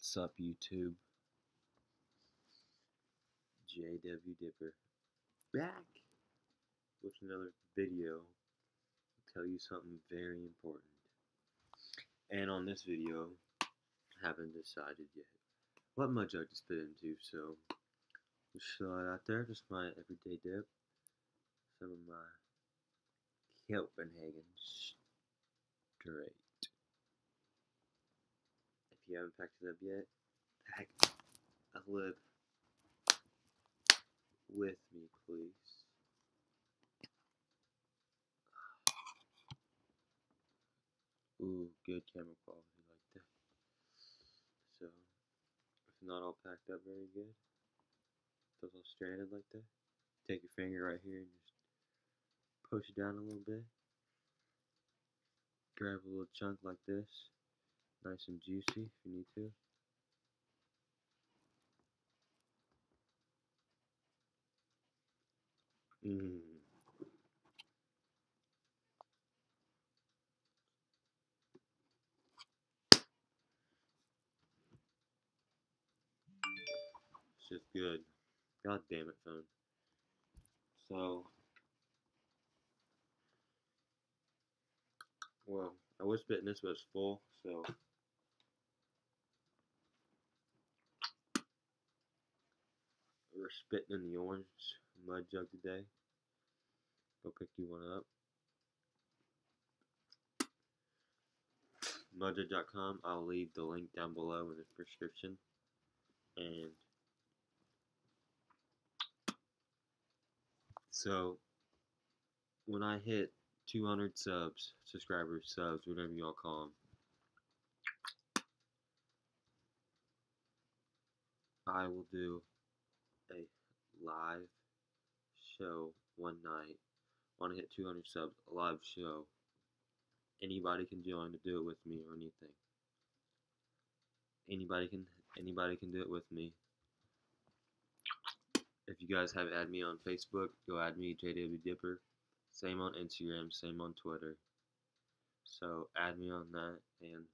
What's up, YouTube? JW Dipper back with another video. Tell you something very important. And on this video, I haven't decided yet what mud jug to spit into, so just throw it out there, just my everyday dip. Some of my Copenhagen straight. You haven't packed it up yet, pack a lid with me, please. Ooh, good camera quality like that. So, if not all packed up very good, those all stranded like that, take your finger right here and just push it down a little bit. Grab a little chunk like this, nice and juicy if you need to. Mmm. It's just good. God damn it, phone. So, well, I was spitting this, it's full, so. We're spitting in the orange mud jug today. Go pick you one up. Mudjug.com. I'll leave the link down below in the description. And so when I hit 200 subs, subscribers, subs, whatever y'all call them, I will do a live show one night. Want to hit 200 subs, a live show. Anybody can join to do it with me or anything. Anybody can anybody can do it with me. If you guys have add me on Facebook, go add me JW Dipper. Same on Instagram, same on Twitter. So add me on that and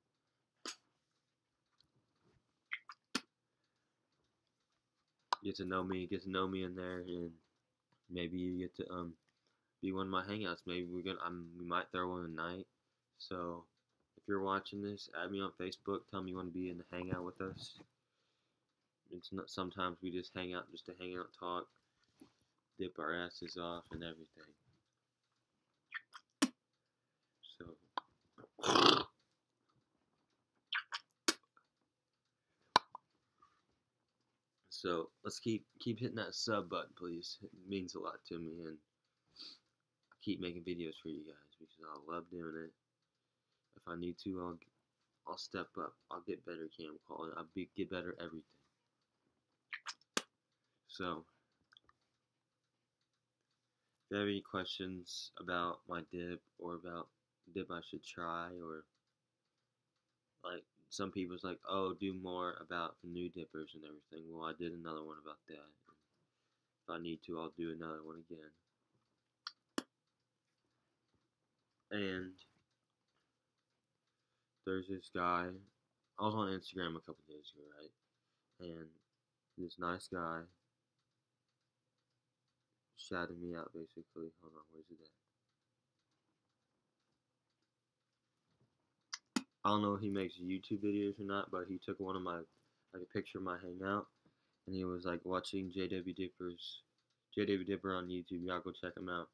get to know me, get to know me in there, and maybe you get to um be one of my hangouts. Maybe we're gonna we might throw one tonight. So if you're watching this, add me on Facebook. Tell me you want to be in the hangout with us. It's not sometimes we just hang out just to hang out, talk, dip our asses off, and everything. So. So let's keep keep hitting that sub button, please. It means a lot to me, and I keep making videos for you guys because I love doing it. If I need to, I'll I'll step up. I'll get better cam quality. I'll be get better everything. So, if you have any questions about my dip or about dip I should try or like some people's like, oh, do more about the new dippers and everything. Well, I did another one about that. If I need to, I'll do another one again. And there's this guy. I was on Instagram a couple days ago, right? And this nice guy shouted me out basically. Hold on, where's it at? I don't know if he makes YouTube videos or not, but he took one of my, like a picture of my hangout, and he was like watching JW Dipper's, JW Dipper on YouTube. Y'all go check him out.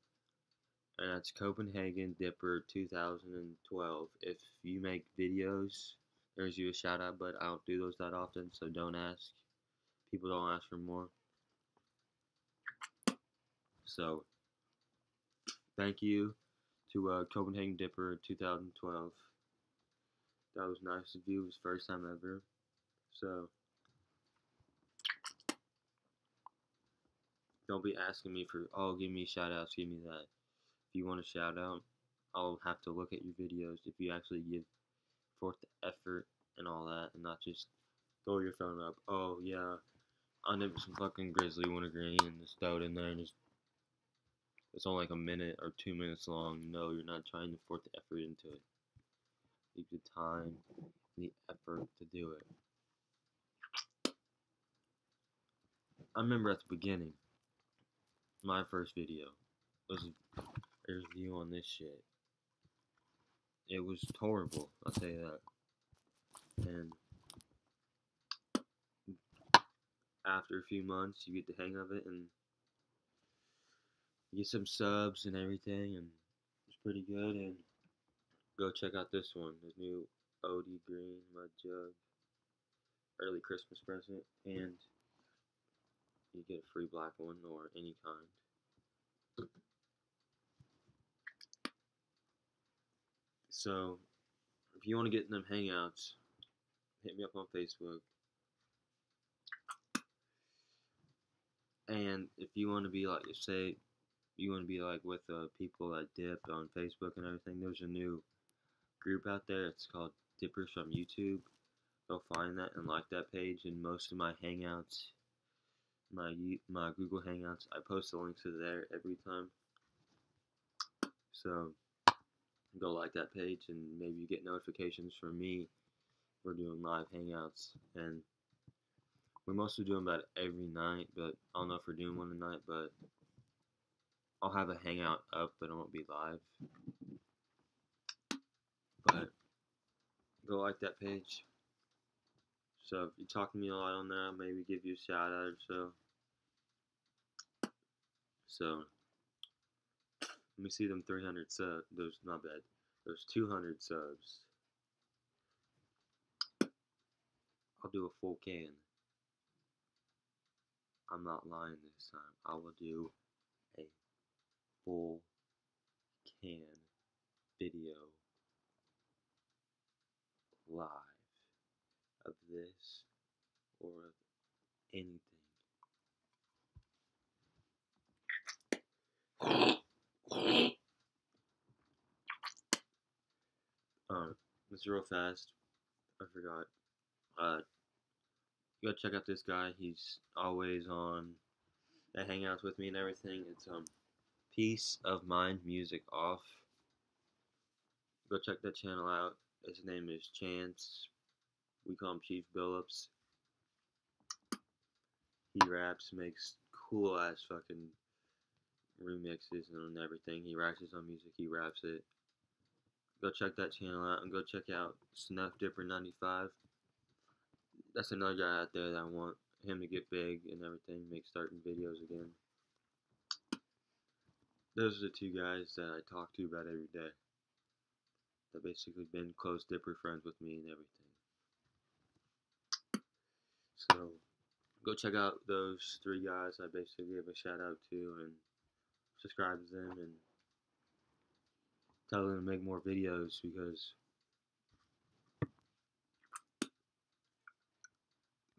And that's Copenhagen Dipper 2012. If you make videos, there's you a shout out, but I don't do those that often, so don't ask. People don't ask for more. So, thank you to uh, Copenhagen Dipper 2012 that was nice of you. It was first time ever. So don't be asking me for oh give me shout outs, give me that. If you want a shout out, I'll have to look at your videos if you actually give forth the effort and all that and not just throw your phone up. Oh yeah, I nipped some fucking grizzly wintergreen and just throw it in there and just it's only like a minute or two minutes long. No, you're not trying to forth the effort into it take the time and the effort to do it. I remember at the beginning, my first video was a review on this shit. It was horrible, I'll tell you that. And after a few months, you get the hang of it and you get some subs and everything, and it's pretty good. And go check out this one, the new OD Green Mud Jug early Christmas present, and you get a free black one or any kind. So, if you want to get in them hangouts, hit me up on Facebook. And if you want to be like, say, you want to be like with uh, people that dip on Facebook and everything, there's a new group out there. It's called Dippers from YouTube. Go find that and like that page. And most of my hangouts, my my Google Hangouts, I post the links to there every time. So go like that page and maybe you get notifications from me. We're doing live hangouts and we're mostly doing about every night, but I don't know if we're doing one tonight, but I'll have a hangout up, but it won't be live. But go like that page. So if you talk to me a lot on there, maybe give you a shout out or so. So let me see them 300 subs. Those not bad. Those 200 subs. I'll do a full can. I'm not lying this time. I will do a full can video live of this or of anything. Um, it's real fast. I forgot. Uh, you gotta check out this guy. He's always on the hangouts with me and everything. It's um, Peace of Mind Music Off. Go check that channel out. His name is Chance. We call him Chief Billups. He raps, makes cool ass fucking remixes and everything. He writes his own music, he raps it. Go check that channel out and go check out Snuff Dipper 95. That's another guy out there that I want him to get big and everything, make starting videos again. Those are the two guys that I talk to about every day. That basically been close Dipper friends with me and everything. So go check out those three guys I basically give a shout out to and subscribe to them and tell them to make more videos because